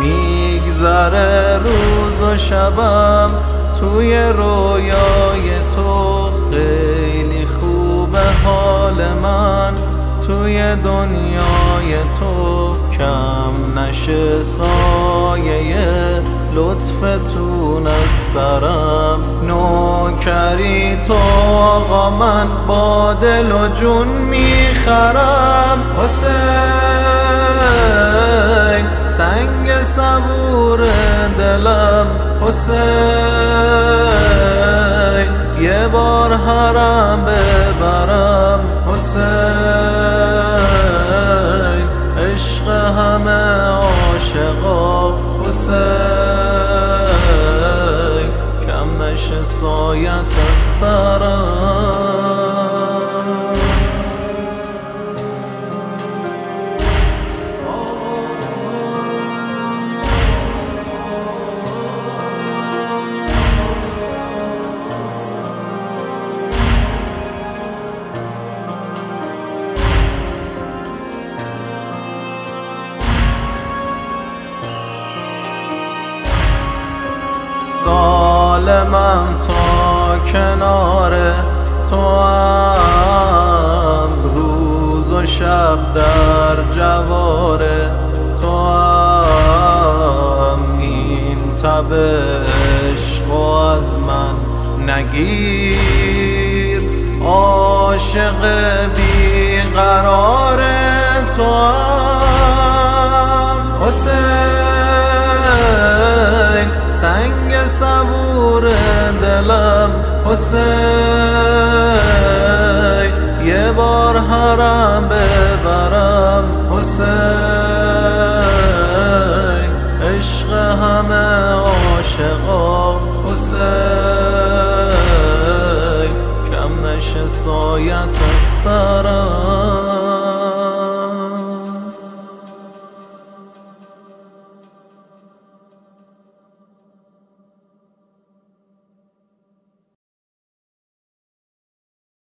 میگذره روز و شبم توی رویای تو. خیلی خوب حال من. توی دنیای تو کم نشه سایه. لطفتون از سرم. نوکری تو آقا من با دل و جون می‌خرم. حسین سنگ صبور دلم. حسین یه بار حرم ببرم. حسین عشق همه عاشقا. حسین. سایت سرم. سالمم تا کنار تو هم روز و شب در جوار تو هم این تب عشق از من نگیر. عاشق بیقرار تو هم حسین سنگ صبور دلم حسین. یه بار حرم ببرم حسین. عشق همه عاشقا حسین. کم نشه سایت از سرم